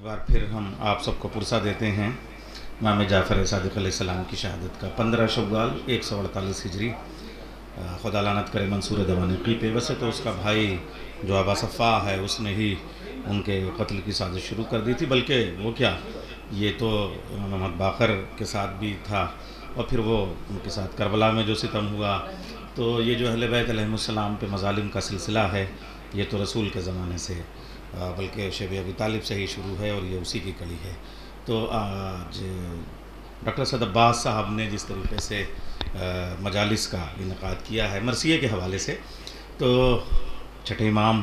ایک بار پھر ہم آپ سب کو پرسہ دیتے ہیں۔ امام جعفر صادق علیہ السلام کی شہادت کا پندرہ شوال ایک سو اڑتالیس ہجری۔ خدا لعنت کرے منصور دوانقی پہ۔ ویسے تو اس کا بھائی جو آبا صفا ہے، اس نے ہی ان کے قتل کی سازش شروع کر دی تھی۔ بلکہ وہ کیا، یہ تو محمد باقر کے ساتھ بھی تھا۔ اور پھر وہ ان کے ساتھ کربلا میں جو ستم ہوا۔ تو یہ جو اہل بیت علیہ السلام پہ مظالم کا سلسلہ ہے، یہ تو رسول کے زمانے سے بلکہ شیب ابی طالب سے ہی شروع ہے اور یہ اسی کی کڑی ہے۔ تو آج ڈاکٹر صد عباس صاحب نے جس طریقے سے مجالس کا انعقاد کیا ہے مرثیے کے حوالے سے، تو چھٹے امام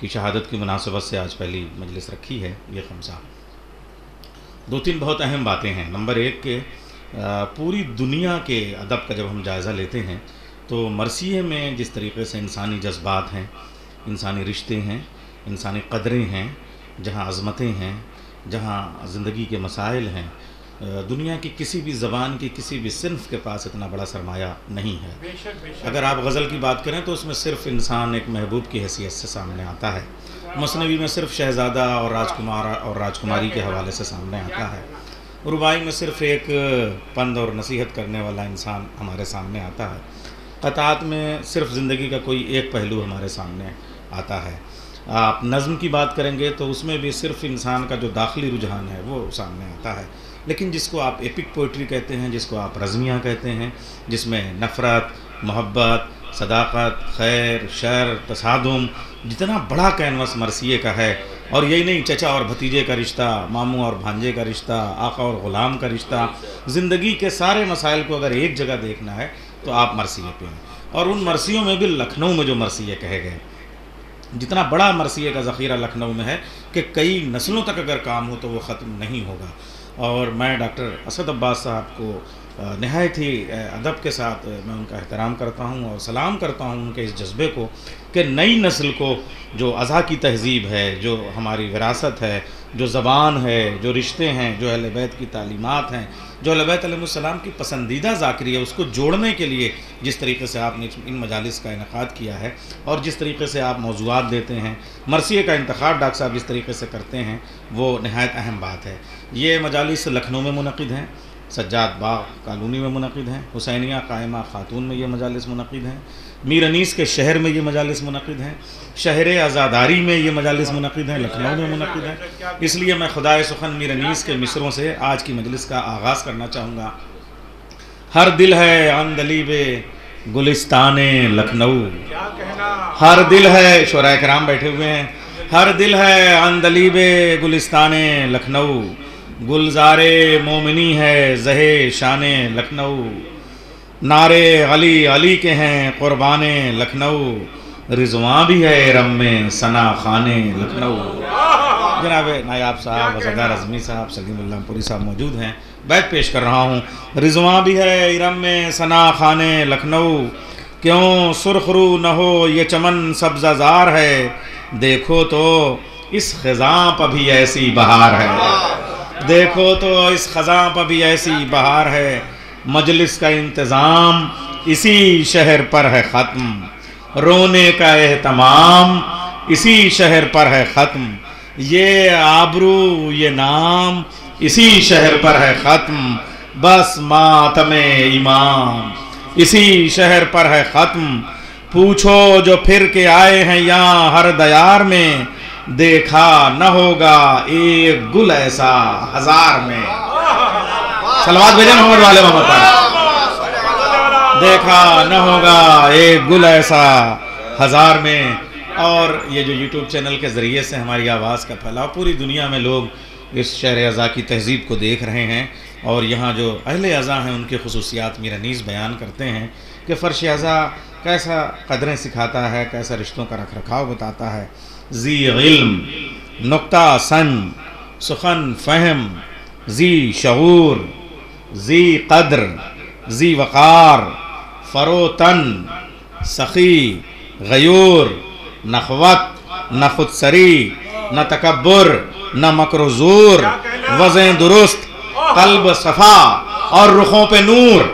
کی شہادت کی مناسبت سے آج پہلی مجلس رکھی ہے یہ خمسہ دو تین بہت اہم باتیں ہیں۔ نمبر ایک کہ پوری دنیا کے ادب کا جب ہم جائزہ لیتے ہیں، تو مرثیے میں جس طریقے سے انسانی جذبات ہیں، انسانی رشتے ہیں انسانی قدریں ہیں جہاں عظمتیں ہیں جہاں زندگی کے مسائل ہیں دنیا کی کسی بھی زبان کی کسی بھی صنف کے پاس اتنا بڑا سرمایہ نہیں ہے۔ اگر آپ غزل کی بات کریں تو اس میں صرف انسان ایک محبوب کی حیثیت سے سامنے آتا ہے۔ مصنوعی میں صرف شہزادہ اور راجکمار اور راجکماری کے حوالے سے سامنے آتا ہے۔ ربائی میں صرف ایک پند اور نصیحت کرنے والا انسان ہمارے سامنے آتا ہے۔ قطعات میں صرف زندگی کا کوئی ایک پہلو ہمارے سامنے آتا ہے۔ آپ نظم کی بات کریں گے تو اس میں بھی صرف انسان کا جو داخلی رجحان ہے وہ سامنے آتا ہے۔ لیکن جس کو آپ ایپک پوئٹری کہتے ہیں، جس کو آپ رزمیاں کہتے ہیں، جس میں نفرت، محبت، صداقت، خیر، شر، تصادم، جتنا بڑا کینوس مرثیے کا ہے، اور یہی نہیں، چچا اور بھتیجے کا رشتہ، ماموں اور بھانجے کا رشتہ، آقا اور غلام کا رشتہ، زندگی کے سارے مسائل کو اگر ایک جگہ دیکھنا ہے تو آپ مرثیے پہ ہیں۔ اور ان مرثیوں میں بھی لکھنؤ میں جو مرثیے کہے گئے جتنا بڑا مرثیے کا ذخیرہ لکھنؤ میں ہے کہ کئی نسلوں تک اگر کام ہو تو وہ ختم نہیں ہوگا۔ اور میں ڈاکٹر اسد عباس صاحب کو نہایت ہی ادب کے ساتھ میں ان کا احترام کرتا ہوں اور سلام کرتا ہوں ان کے اس جذبے کو کہ نئی نسل کو جو ازا کی تہذیب ہے، جو ہماری وراثت ہے، جو زبان ہے، جو رشتے ہیں، جو اہل بیت کی تعلیمات ہیں جو علیہ السلام کی پسندیدہ ذاکری ہے، اس کو جوڑنے کے لیے جس طریقے سے آپ نے ان مجالس کا انعقاد کیا ہے اور جس طریقے سے آپ موضوعات دیتے ہیں مرثیے کا انتخاب ڈاکٹر صاحب جس طریقے سے کرتے ہیں، وہ نہایت اہم بات ہے۔ یہ مجالس لکھنؤ میں منعقد ہیں۔ سجاد باغ کالونی میں منعقد ہیں، حسینیہ قائمہ خاتون میں یہ مجالس منعقد ہیں، میر انیس کے شہر میں یہ مجالس منعقد ہیں، شہر آزاداری میں یہ مجالس منعقد ہیں، لکھنؤ میں منعقد ہیں۔ اس لیے میں خدائے سخن میر انیس کے مصروں سے آج کی مجلس کا آغاز کرنا چاہوں گا۔ ہر دل ہے اندلیب گلستان لکھنؤ۔ ہر دل ہے، شعراء کرام بیٹھے ہوئے ہیں۔ ہر دل ہے اندلیب گلستان لکھنؤ۔ گلزار مومنی ہے زہ شان لکھنؤ۔ نعرے علی علی کے ہیں قربان لکھنؤ۔ رضواں بھی ہے رم میں ثنا خان لکھنؤ۔ جناب نایاب صاحب وزدہ رضمی صاحب سلیم اللہ پوری صاحب موجود ہیں۔ بیت پیش کر رہا ہوں۔ رضواں بھی ہے ارم میں ثنا خان لکھنؤ۔ کیوں سرخرو نہ ہو یہ چمن سبزہ زار ہے۔ دیکھو تو اس خزاں پہ بھی ایسی بہار ہے۔ دیکھو تو اس خزاں پہ بھی ایسی بہار ہے، مجلس کا انتظام اسی شہر پر ہے ختم، رونے کا اہتمام اسی شہر پر ہے ختم، یہ آبرو، یہ نام اسی شہر پر ہے ختم، بس ماتم امام اسی شہر پر ہے ختم۔ پوچھو جو پھر کے آئے ہیں یہاں ہر دیار میں دیکھا نہ ہوگا ایک گل ایسا ہزار میں۔ سلوات بھیجیں محمد والے محمد دیکھا نہ ہوگا ایک گل ایسا ہزار میں۔ اور یہ جو یوٹیوب چینل کے ذریعے سے ہماری آواز کا پھیلاؤ، پوری دنیا میں لوگ اس شہر ازا کی تہذیب کو دیکھ رہے ہیں۔ اور یہاں جو اہل ازا ہیں، ان کی خصوصیات میرا نیز بیان کرتے ہیں کہ فرش ازا کیسا قدریں سکھاتا ہے، کیسا رشتوں کا رکھ رکھاؤ بتاتا ہے۔ زی علم، نقطہ سن، سخن فہم زی شعور زی قدر زی وقار، فروتن، سخی، غیور نخوت نہ خود سری نہ تکبر، نہ مکر زور وزیں درست، قلب صفا اور رخوں پہ نور۔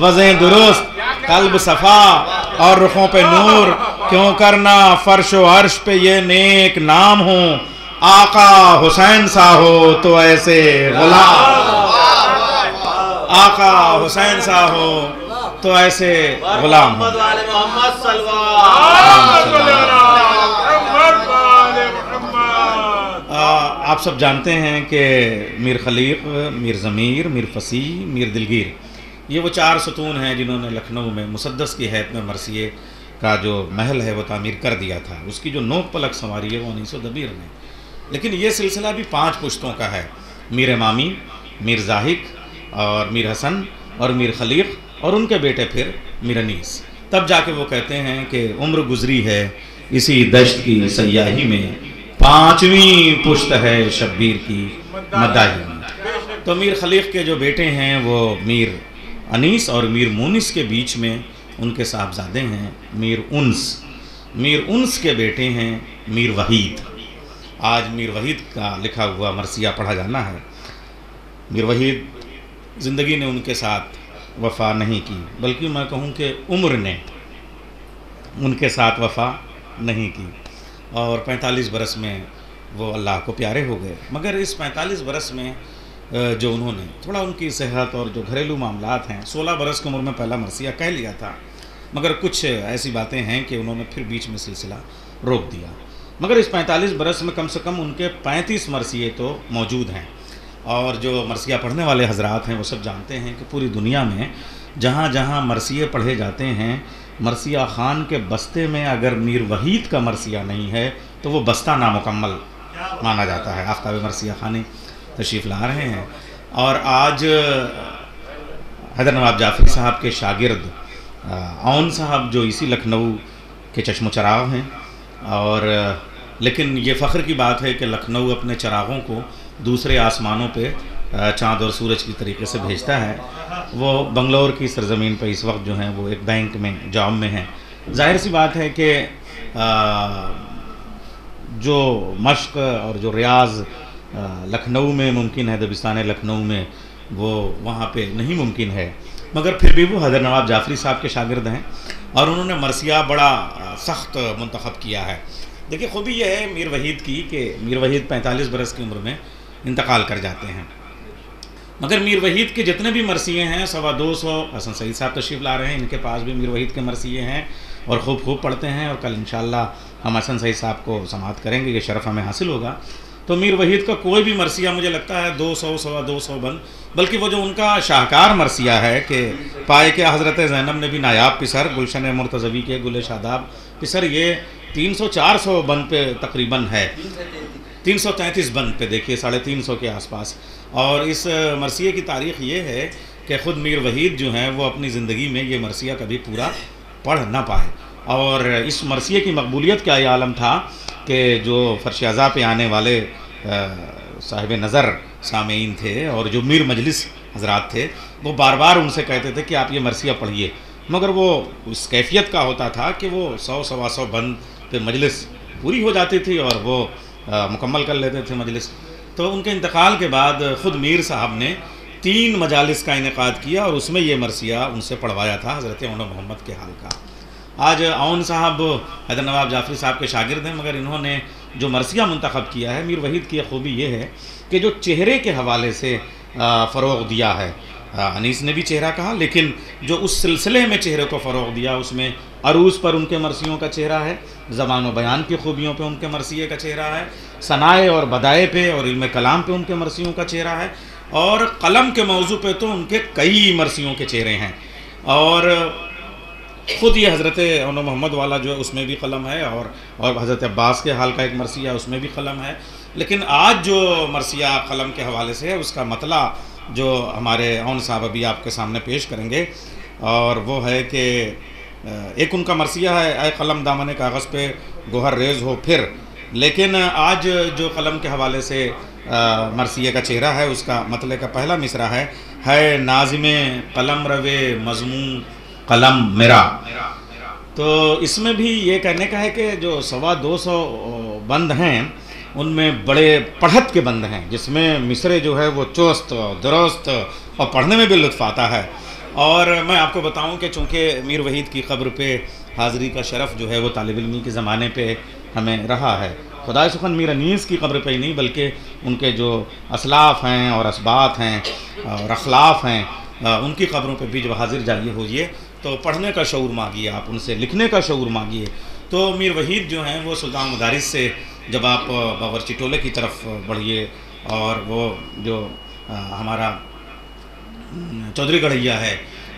وزیں درست، قلب صفا اور رخوں پہ نور۔ کیوں کرنا؟ فرش و عرش پہ یہ نیک نام ہوں۔ آقا حسین سا ہو تو ایسے غلام۔ آقا حسین سا ہو تو ایسے غلام۔ محمد آپ سب جانتے ہیں کہ میر خلیق میر ضمیر میر فصیح میر دلگیر یہ وہ چار ستون ہیں جنہوں نے لکھنؤ میں مسدس کی حیث میں مرثیے کا جو محل ہے وہ تعمیر کر دیا تھا۔ اس کی جو نوک پلک سنواری ہے وہ انیس و دبیر نے لیکن یہ سلسلہ بھی پانچ پشتوں کا ہے۔ میر امامی میر زاہد اور میر حسن اور میر خلیق اور ان کے بیٹے پھر میر انیس۔ تب جا کے وہ کہتے ہیں کہ عمر گزری ہے اسی دشت کی سیاہی میں۔ پانچویں پشت ہے شبیر کی مداحی میں۔ تو میر خلیق کے جو بیٹے ہیں وہ میر انیس اور میر مونس کے بیچ میں ان کے صاحبزادے ہیں میر انس۔ میر انس کے بیٹے ہیں میر وحید۔ آج میر وحید کا لکھا ہوا مرثیہ پڑھا جانا ہے۔ میر وحید زندگی نے ان کے ساتھ وفا نہیں کی، بلکہ میں کہوں کہ عمر نے ان کے ساتھ وفا نہیں کی۔ اور پینتالیس برس میں وہ اللہ کو پیارے ہو گئے۔ مگر اس پینتالیس برس میں جو انہوں نے تھوڑا ان کی صحت اور جو گھریلو معاملات ہیں، سولہ برس کی عمر میں پہلا مرثیہ کہہ لیا تھا۔ مگر کچھ ایسی باتیں ہیں کہ انہوں نے پھر بیچ میں سلسلہ روک دیا۔ مگر اس پینتالیس برس میں کم سے کم ان کے پینتیس مرثیے تو موجود ہیں۔ اور جو مرثیہ پڑھنے والے حضرات ہیں وہ سب جانتے ہیں کہ پوری دنیا میں جہاں جہاں مرثیے پڑھے جاتے ہیں، مرثیہ خان کے بستے میں اگر میر وحید کا مرثیہ نہیں ہے تو وہ بستہ نامکمل مانا جاتا ہے۔ آفتاب مرثیہ خانی تشریف لا رہے ہیں۔ اور آج حیدر نواب جعفری صاحب کے شاگرد آ، اون صاحب جو اسی لکھنؤ کے چشم و چراغ ہیں اور لیکن یہ فخر کی بات ہے کہ لکھنؤ اپنے چراغوں کو دوسرے آسمانوں پہ چاند اور سورج کی طریقے سے بھیجتا ہے۔ وہ بنگلور کی سرزمین پہ اس وقت جو ہیں وہ ایک بینک میں جاب میں ہیں۔ ظاہر سی بات ہے کہ جو مشق اور جو ریاض لکھنؤ میں ممکن ہے دبستان لکھنؤ میں وہ وہاں پہ نہیں ممکن ہے۔ مگر پھر بھی وہ حضرت نواب جعفری صاحب کے شاگرد ہیں اور انہوں نے مرثیہ بڑا سخت منتخب کیا ہے۔ دیکھیے خوبی یہ ہے میر وحید کی کہ میر وحید پینتالیس برس کی عمر میں انتقال کر جاتے ہیں۔ مگر میر وحید کے جتنے بھی مرثیے ہیں، سوا دو سو حسن سعید صاحب تشریف لا رہے ہیں، ان کے پاس بھی میر وحید کے مرثیے ہیں اور خوب خوب پڑھتے ہیں اور کل انشاءاللہ ہم حسن سعید صاحب کو سماعت کریں گے، یہ شرف ہمیں حاصل ہوگا۔ تو میر وحید کا کوئی بھی مرثیہ مجھے لگتا ہے دو سو، سوا دو سو بند بلکہ وہ جو ان کا شاہکار مرثیہ ہے کہ پائے کہ حضرت زینب نے بھی نایاب پسر، گلشن مرتضوی کے گل شاداب پسر، یہ تین سو چار سو بند پہ تقریباً ہے۔ تین سو تینتیس بند پہ، دیکھیے ساڑھے تین سو کے آس پاس۔ اور اس مرثیے کی تاریخ یہ ہے کہ خود میر وحید جو ہیں، وہ اپنی زندگی میں یہ مرثیہ کبھی پورا پڑھ نہ پائے۔ اور اس مرثیے کی مقبولیت کا یہ عالم تھا کہ جو فرش اعضاء پہ آنے والے صاحب نظر سامعین تھے اور جو میر مجلس حضرات تھے، وہ بار بار ان سے کہتے تھے کہ آپ یہ مرثیہ پڑھیے مگر وہ اس کیفیت کا ہوتا تھا کہ وہ سو سوا سو بند پہ مجلس پوری ہو جاتی تھی اور وہ مکمل کر لیتے تھے مجلس۔ تو ان کے انتقال کے بعد خود میر صاحب نے تین مجالس کا انعقاد کیا اور اس میں یہ مرثیہ ان سے پڑھوایا تھا حضرت عون محمد کے حال کا۔ آج اون صاحب، حیدر نواب جعفری صاحب کے شاگرد ہیں، مگر انہوں نے جو مرثیہ منتخب کیا ہے، میر وحید کی خوبی یہ ہے کہ جو چہرے کے حوالے سے فروغ دیا ہے۔ انیس نے بھی چہرہ کہا، لیکن جو اس سلسلے میں چہرے کو فروغ دیا، اس میں عروج پر ان کے مرثیوں کا چہرہ ہے، زبان و بیان کی خوبیوں پہ ان کے مرثیے کا چہرہ ہے صنائع اور بدائے پہ اور علم کلام پہ ان کے مرثیوں کا چہرہ ہے، اور قلم کے موضوع پہ تو ان کے کئی مرثیوں کے چہرے ہیں۔ اور خود یہ حضرت عون محمد والا جو ہے، اس میں بھی قلم ہے، اور اور حضرت عباس کے حال کا ایک مرثیہ ہے اس میں بھی قلم ہے۔ لیکن آج جو مرثیہ قلم کے حوالے سے ہے اس کا مطلع جو ہمارے عون صاحب ابھی آپ کے سامنے پیش کریں گے اور وہ ہے کہ ایک ان کا مرثیہ ہے اے قلم دامن کاغذ پہ گوہر ریز ہو پھر۔ لیکن آج جو قلم کے حوالے سے آ، مرثیے کا چہرہ ہے اس کا مطلع کا پہلا مصرع ہے ہے ناظم قلم روے مضمون قلم میرا۔ تو اس میں بھی یہ کہنے کا ہے کہ جو سوا دو سو بند ہیں ان میں بڑے پڑھت کے بند ہیں، جس میں مصرے جو ہے وہ چوست درست اور پڑھنے میں بھی لطف آتا ہے۔ اور میں آپ کو بتاؤں کہ چونکہ میر وحید کی قبر پہ حاضری کا شرف جو ہے وہ طالب علمی کے زمانے پہ ہمیں رہا ہے۔ خدا سخن میر انیس کی قبر پہ ہی نہیں، بلکہ ان کے جو اسلاف ہیں اور اسبات ہیں اور اخلاف ہیں، ان کی قبروں پہ بھی جب حاضر جائیے ہوئیے تو پڑھنے کا شعور مانگیے، آپ ان سے لکھنے کا شعور مانگیے۔ تو میر وحید جو ہیں وہ سلطان مدارس سے جب آپ باورچی ٹولے کی طرف بڑھیے اور وہ جو ہمارا چودھری گڑھیا ہے،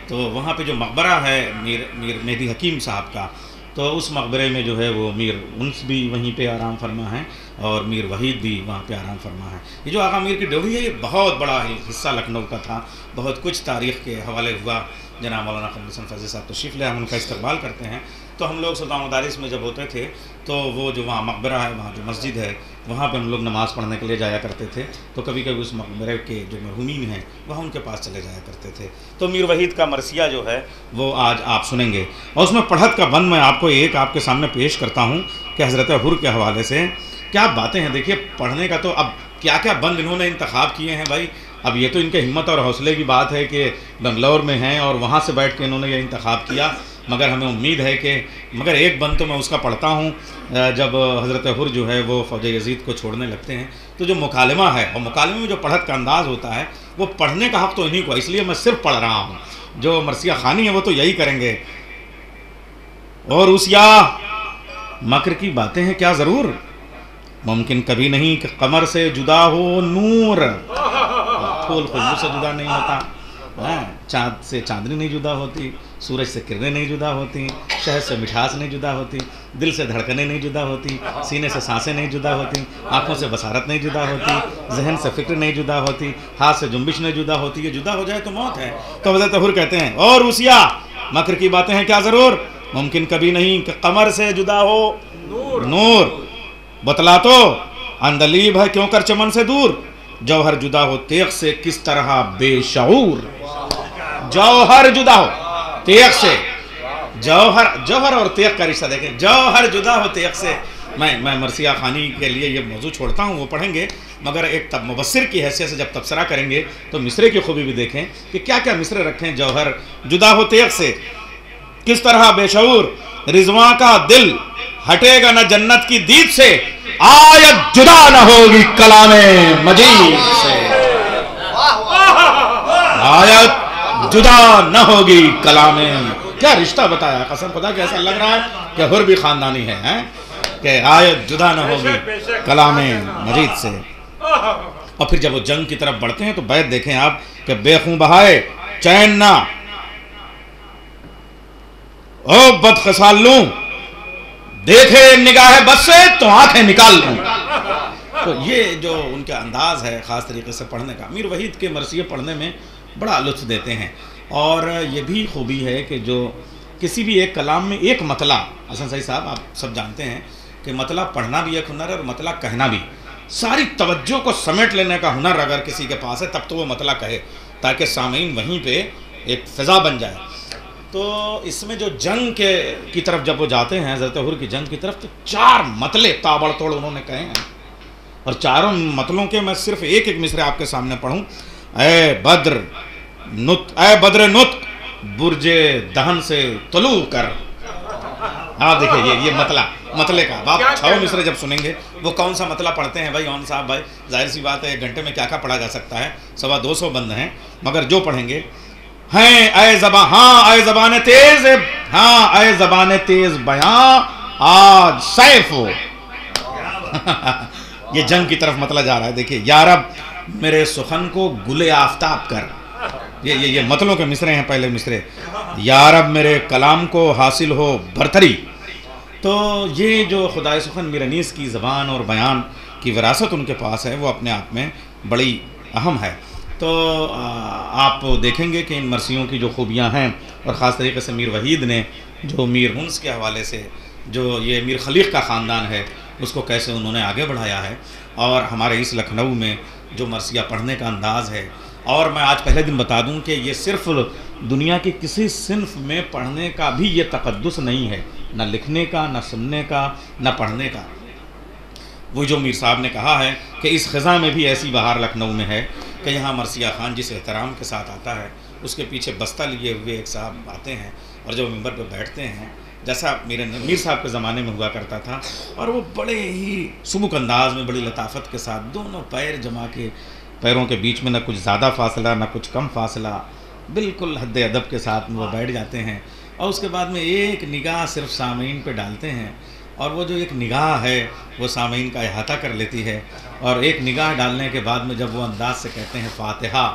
تو وہاں پہ جو مقبرہ ہے میر میر مہدی حکیم صاحب کا، تو اس مقبرے میں جو ہے وہ میر انس بھی وہیں پہ آرام فرما ہے اور میر وحید بھی وہاں پہ آرام فرما ہے۔ یہ جو آقا میر کی ڈوڑی ہے، یہ بہت بڑا حصہ لکھنؤ کا تھا۔ بہت کچھ تاریخ کے حوالے ہوا۔ جناب مولانا حسن فضل صاحب تشریف لے، ہم ان کا استقبال کرتے ہیں۔ تو ہم لوگ سلطان مدارس میں جب ہوتے تھے، تو وہ جو وہاں مقبرہ ہے، وہاں جو مسجد ہے، وہاں پہ ہم لوگ نماز پڑھنے کے لیے جایا کرتے تھے۔ تو کبھی کبھی اس مقبرے کے جو مرحومین ہیں وہاں ان کے پاس چلے جایا کرتے تھے۔ تو میر وحید کا مرثیہ جو ہے، وہ آج آپ سنیں گے۔ اور اس میں پڑھت کا بند میں آپ کو ایک آپ کے سامنے پیش کرتا ہوں، کہ حضرت حر کے حوالے سے۔ کیا باتیں ہیں؟ دیکھیے، پڑھنے کا تو اب کیا کیا بند انہوں نے انتخاب کیے ہیں بھائی؟ اب یہ تو ان کے ہمت اور حوصلے کی بات ہے کہ بنگلور میں ہیں اور وہاں سے بیٹھ کے انہوں نے یہ انتخاب کیا۔ مگر ہمیں امید ہے کہ، مگر ایک بند تو میں اس کا پڑھتا ہوں، جب حضرت حر جو ہے وہ فوج یزید کو چھوڑنے لگتے ہیں۔ تو جو مکالمہ ہے، اور مکالمے میں جو پڑھت کا انداز ہوتا ہے، وہ پڑھنے کا حق تو انہیں کو اس لیے میں صرف پڑھ رہا ہوں۔ جو مرثیہ خانی ہے وہ تو یہی کریں گے۔ اور اس یا مکر کی باتیں ہیں کیا ضرور؟ ممکن کبھی نہیں کہ قمر سے جدا ہو نور۔ پھول خوشبو سے جدا نہیں ہوتا۔ ہاں، چاند سے چاندنی نہیں جدا ہوتی، سورج سے کرنیں نہیں جدا ہوتی شہد سے مٹھاس نہیں جدا ہوتی، دل سے دھڑکنیں نہیں جدا ہوتی، سینے سے سانسیں نہیں جدا ہوتی، آنکھوں سے بصارت نہیں جدا ہوتی، ذہن سے فکر نہیں جدا ہوتی، ہاتھ سے جنبش نہیں جدا ہوتی، یہ جدا ہو جائے تو موت ہے۔ تو حضرت حر کہتے ہیں، اور اسیا مکر کی باتیں ہیں کیا ضرور؟ ممکن کبھی نہیں کہ قمر سے جدا ہو نور۔ بتلا تو، اندلیب ہے کیوں کر چمن سے دور؟ جوہر جدا ہو تیغ سے کس طرح بے شعور؟ جوہر جدا ہو تیغ سے۔ جوہر جوہر اور تیغ کا رشتہ دیکھیں۔ جوہر جدا ہو تیغ سے۔ میں میں مرثیہ خانی کے لیے یہ موضوع چھوڑتا ہوں، وہ پڑھیں گے۔ مگر ایک تب مبصر کی حیثیت سے جب تبصرہ کریں گے تو مصرے کی خوبی بھی دیکھیں کہ کیا کیا مصرے رکھیں جوہر جدا ہو تیغ سے۔ کس طرح بے شعور؟ رضوان کا دل ہٹے گا نہ جنت کی دید سے۔ آیت جدا نہ ہوگی کلام مجید سے۔ آیت جدا نہ ہوگی کلام۔ کیا رشتہ بتایا قسم خدا کہ ایسا لگ رہا ہے کہ ہر بھی خاندانی ہے کہ آیت جدا نہ ہوگی کلام مجید سے۔ اور پھر جب وہ جنگ کی طرف بڑھتے ہیں تو بیت دیکھیں آپ کہ بے خون بہائے، چین نہ۔ او بد دیکھے نگاہ بس سے تو آنکھیں نکال لوں تو یہ جو ان کا انداز ہے خاص طریقے سے پڑھنے کا، امیر وحید کے مرثیے پڑھنے میں بڑا لطف دیتے ہیں۔ اور یہ بھی خوبی ہے کہ جو کسی بھی ایک کلام میں ایک مطلع، حسن صحیح صاحب، آپ سب جانتے ہیں کہ مطلع پڑھنا بھی ایک ہنر ہے اور مطلع کہنا بھی۔ ساری توجہ کو سمیٹ لینے کا ہنر اگر کسی کے پاس ہے، تب تو وہ مطلع کہے، تاکہ سامعین وہیں پہ ایک فضا بن جائے۔ تو اس میں جو جنگ کے کی طرف جب وہ جاتے ہیں حضرت حر کی جنگ کی طرف تو چار مطلے تابڑ توڑ انہوں نے کہے ہیں۔ اور چاروں مطلوں کے میں صرف ایک ایک مصرے آپ کے سامنے پڑھوں۔ اے بدر نت اے بدر نت برج دہن سے طلوع کر۔ آپ دیکھیں یہ یہ مطلع مطلے کا۔ آپ چھو مصرے جب سنیں گے وہ کون سا مطلع پڑھتے ہیں؟ بھائی اون صاحب بھائی ظاہر سی بات ہے ایک گھنٹے میں کیا کیا پڑھا جا سکتا ہے؟ سوا دو سو بند ہیں۔ مگر جو پڑھیں گے ہیں۔ اے زبان ہاں اے زبان تیز۔ ہاں اے زبان تیز بیاں آج سیف ہو۔ یہ جنگ کی طرف مطلع جا رہا ہے۔ دیکھیے یارب میرے سخن کو گلے آفتاب کر۔ یہ یہ یہ کے مصرے ہیں، پہلے مصرے۔ یارب میرے کلام کو حاصل ہو برتری۔ تو یہ جو خدای سخن میرنیس کی زبان اور بیان کی وراثت ان کے پاس ہے، وہ اپنے آپ میں بڑی اہم ہے۔ تو آپ دیکھیں گے کہ ان مرثیوں کی جو خوبیاں ہیں، اور خاص طریقے سے میر وحید نے جو میر ہنس کے حوالے سے جو یہ میر خلیق کا خاندان ہے، اس کو کیسے انہوں نے آگے بڑھایا ہے۔ اور ہمارے اس لکھنؤ میں جو مرثیہ پڑھنے کا انداز ہے، اور میں آج پہلے دن بتا دوں کہ یہ صرف دنیا کی کسی صنف میں پڑھنے کا بھی یہ تقدس نہیں ہے۔ نہ لکھنے کا، نہ سننے کا، نہ پڑھنے کا۔ وہ جو میر صاحب نے کہا ہے کہ اس خزاں میں بھی ایسی بہار لکھنؤ میں ہے کہ یہاں مرثیہ خان جس احترام کے ساتھ آتا ہے، اس کے پیچھے بستہ لیے ہوئے ایک صاحب آتے ہیں اور جب ممبر پہ بیٹھتے ہیں، جیسا میرے میر صاحب کے زمانے میں ہوا کرتا تھا، اور وہ بڑے ہی سمک انداز میں، بڑی لطافت کے ساتھ دونوں پیر جما کے پیروں کے بیچ میں نہ کچھ زیادہ فاصلہ، نہ کچھ کم فاصلہ، بالکل حد ادب کے ساتھ وہ بیٹھ جاتے ہیں۔ اور اس کے بعد میں ایک نگاہ صرف سامعین پہ ڈالتے ہیں، اور وہ جو ایک نگاہ ہے، وہ سامعین کا احاطہ کر لیتی ہے۔ اور ایک نگاہ ڈالنے کے بعد میں جب وہ انداز سے کہتے ہیں فاتحہ،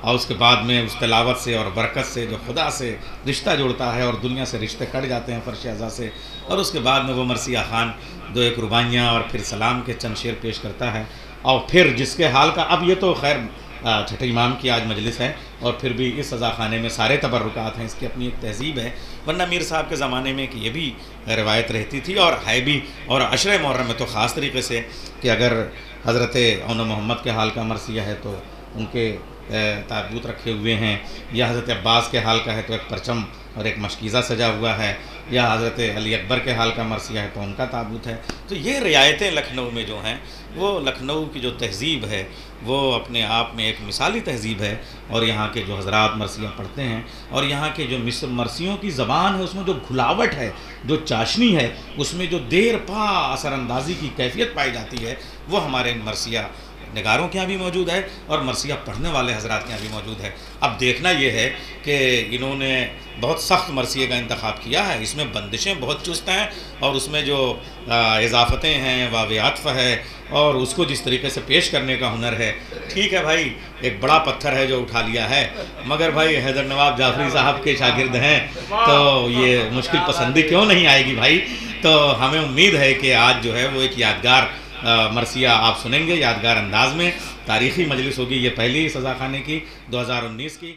اور اس کے بعد میں اس تلاوت سے اور برکت سے جو خدا سے رشتہ جوڑتا ہے اور دنیا سے رشتے کٹ جاتے ہیں فرش اعضا سے، اور اس کے بعد میں وہ مرثیہ خان دو ایک ربائیاں اور پھر سلام کے چند شعر پیش کرتا ہے۔ اور پھر جس کے حال کا، اب یہ تو خیر چھٹے امام کی آج مجلس ہے، اور پھر بھی اس سزا خانے میں سارے تبرکات ہیں، اس کی اپنی ایک تہذیب ہے۔ ورنہ میر صاحب کے زمانے میں کہ یہ بھی روایت رہتی تھی، اور ہے بھی، اور عشر محرم میں تو خاص طریقے سے کہ اگر حضرت اون محمد کے حال کا مرثیہ ہے تو ان کے تابوت رکھے ہوئے ہیں۔ یا حضرت عباس کے حال کا ہے تو ایک پرچم اور ایک مشکیزہ سجا ہوا ہے۔ یا حضرت علی اکبر کے حال کا مرثیہ ہے تو ان کا تابوت ہے۔ تو یہ رعایتیں لکھنؤ میں جو ہیں، وہ لکھنؤ کی جو تہذیب ہے، وہ اپنے آپ میں ایک مثالی تہذیب ہے۔ اور یہاں کے جو حضرات مرثیہ پڑھتے ہیں، اور یہاں کے جو مصر، مرثیوں کی زبان ہے، اس میں جو گھلاوٹ ہے، جو چاشنی ہے، اس میں جو دیر پا اثر اندازی کی کیفیت پائی جاتی ہے، وہ ہمارے مرثیہ نگاروں کے یہاں بھی موجود ہے اور مرثیہ پڑھنے والے حضرات کے یہاں بھی موجود ہے۔ اب دیکھنا یہ ہے کہ انہوں نے بہت سخت مرثیے کا انتخاب کیا ہے۔ اس میں بندشیں بہت چست ہیں اور اس میں جو اضافتیں ہیں واو عطف ہے اور اس کو جس طریقے سے پیش کرنے کا ہنر ہے۔ ٹھیک ہے بھائی، ایک بڑا پتھر ہے جو اٹھا لیا ہے۔ مگر بھائی حیدر نواب جعفری صاحب کے شاگرد ہیں۔ تو یہ مشکل پسندی کیوں نہیں آئے گی بھائی؟ تو ہمیں امید ہے کہ آج جو ہے وہ ایک یادگار مرثیہ، آپ سنیں گے یادگار انداز میں، تاریخی مجلس ہوگی یہ پہلی سزا خانے کی، دو ہزار انیس کی۔